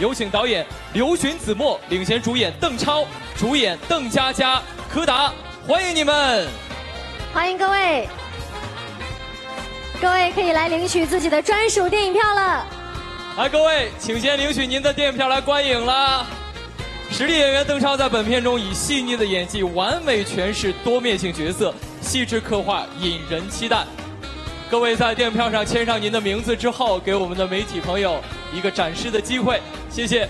有请导演刘巡、子墨领衔主演邓超，主演邓家佳、柯达，欢迎你们！欢迎各位，各位可以来领取自己的专属电影票了。来，各位，请先领取您的电影票来观影啦！实力演员邓超在本片中以细腻的演技完美诠释多面性角色，细致刻画，引人期待。各位在电影票上签上您的名字之后，给我们的媒体朋友一个展示的机会，谢谢。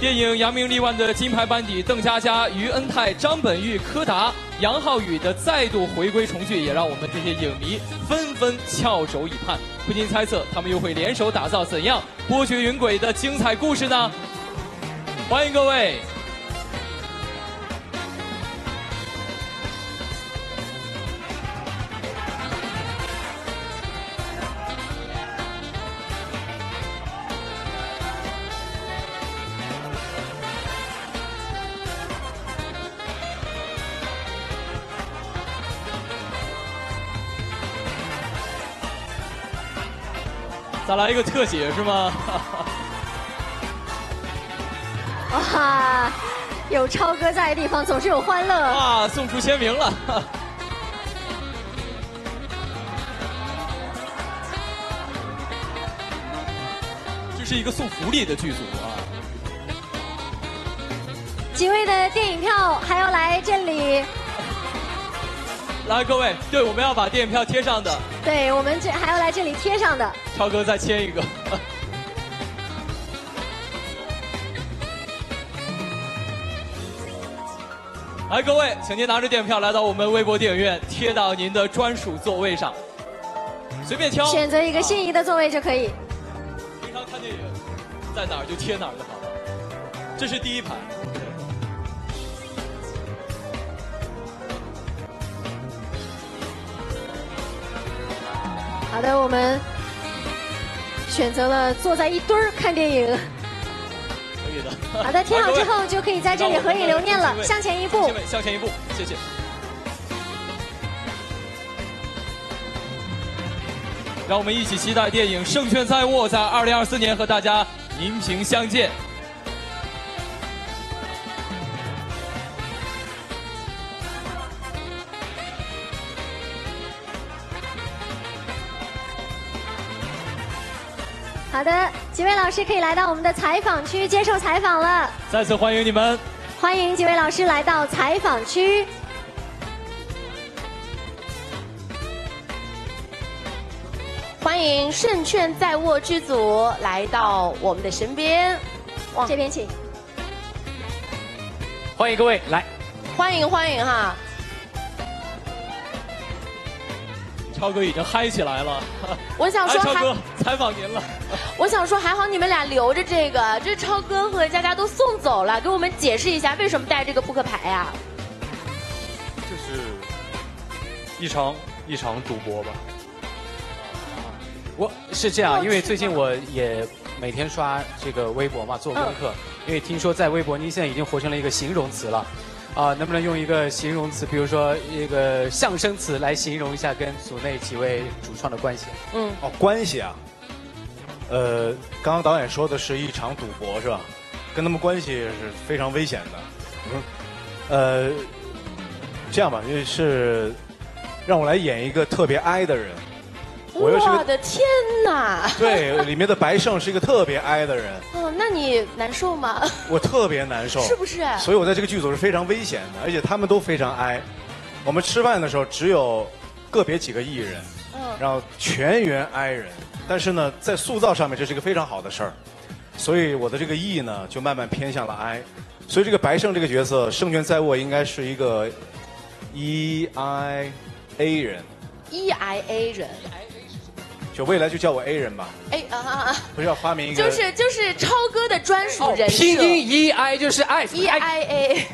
电影扬名立万的金牌班底邓家佳、于恩泰、张本煜、柯达、杨浩宇的再度回归重聚，也让我们这些影迷纷纷翘首以盼，不禁猜测他们又会联手打造怎样波谲云诡的精彩故事呢？欢迎各位！再来一个特写是吗？哇，有超哥在的地方总是有欢乐。啊，送出签名了。这是一个送福利的剧组啊。几位的电影票还要来这里。来，各位，对，我们要把电影票贴上的。对，我们这还要来这里贴上的。超哥再签一个。来，各位，请您拿着电影票来到我们微博电影院，贴到您的专属座位上，随便挑，选择一个心仪的座位就可以。平常看电影，在哪儿就贴哪儿就好了。这是第一排。好的，我们选择了坐在一堆儿看电影。可以的。好的，贴好之后就可以在这里合影留念了。向前一步，向前一步，谢谢。让我们一起期待电影《胜券在握》在二零二四年和大家荧屏相见。好的，几位老师可以来到我们的采访区接受采访了。再次欢迎你们！欢迎几位老师来到采访区。欢迎胜券在握剧组来到我们的身边，往这边请。欢迎各位来，欢迎欢迎哈！超哥已经嗨起来了。我想说，超哥采访您了。我想说，还好你们俩留着这个，这超哥和佳佳都送走了，给我们解释一下为什么带这个扑克牌呀？这是一场一场赌博吧。我是这样，因为最近我也每天刷这个微博嘛，做功课。因为听说在微博，您现在已经活成了一个形容词了。啊，能不能用一个形容词，比如说一个象声词来形容一下跟组内几位主创的关系？嗯，哦，关系啊。呃，刚刚导演说的是一场赌博是吧？跟他们关系是非常危险的。嗯，呃，这样吧，就是让我来演一个特别哀的人。我的天哪！对，里面的白胜是一个特别哀的人。哦，那你难受吗？我特别难受，是不是？所以我在这个剧组是非常危险的，而且他们都非常哀。我们吃饭的时候只有个别几个艺人，嗯，然后全员 I 人。但是呢，在塑造上面这是一个非常好的事儿，所以我的这个 E 呢就慢慢偏向了 I，。所以这个白胜这个角色胜券在握，应该是一个 E I A 人。E I A 人。就未来就叫我 A 人吧。哎啊啊啊！不是要发明一个？就是就是超哥的专属人设。拼音 E I 就是爱。E I A。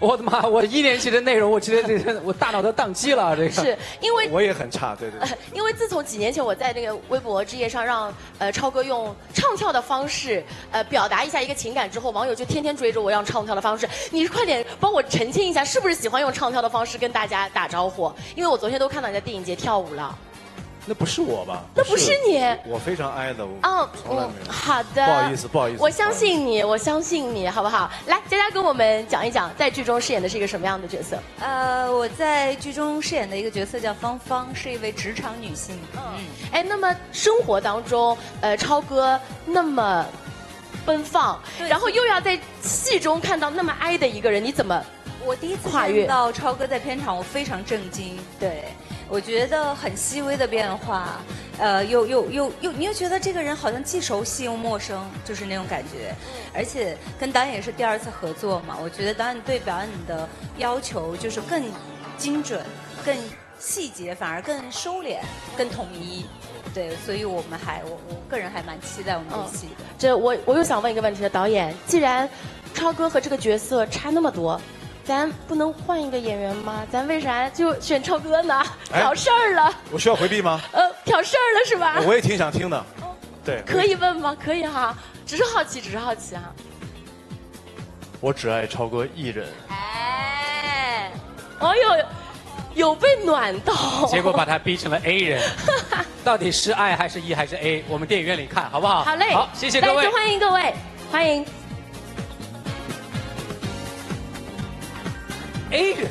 我的妈！我一年级的内容，我觉得这我大脑都宕机了。这个是因为我也很差，对对。因为自从几年前我在那个微博之夜上让呃超哥用唱跳的方式呃表达一下一个情感之后，网友就天天追着我让唱跳的方式。你快点帮我澄清一下，是不是喜欢用唱跳的方式跟大家打招呼？因为我昨天都看到你在电影节跳舞了。那不是我吧？那不是你我非常爱的。我哦，从来没有。好的，不好意思不好意思我相信你，我相信你，好不好？来，佳佳跟我们讲一讲，在剧中饰演的是一个什么样的角色？呃，我在剧中饰演的一个角色叫芳芳，是一位职场女性。嗯，哎，那么生活当中，呃，超哥那么奔放，然后又要在戏中看到那么哀的一个人，你怎么？我第一次看到超哥在片场，我非常震惊。对，我觉得很细微的变化，呃，又又又又，你又觉得这个人好像既熟悉又陌生，就是那种感觉。而且跟导演也是第二次合作嘛，我觉得导演对表演的要求就是更精准、更细节，反而更收敛、更统一。对，所以我们还我我个人还蛮期待我们这戏的。这我我又想问一个问题了，导演，既然超哥和这个角色差那么多，咱不能换一个演员吗？咱为啥就选超哥呢？哎挑事儿了，我需要回避吗？呃，挑事儿了是吧？我也挺想听的。对，可以问吗？可以哈，只是好奇，只是好奇哈。我只爱超哥一人。哎，哎呦，有被暖到。结果把他逼成了 A 人，到底是爱还是 E 还是 A？我们电影院里看好不好？好嘞，好，谢谢各位再次。欢迎各位，欢迎 A 人。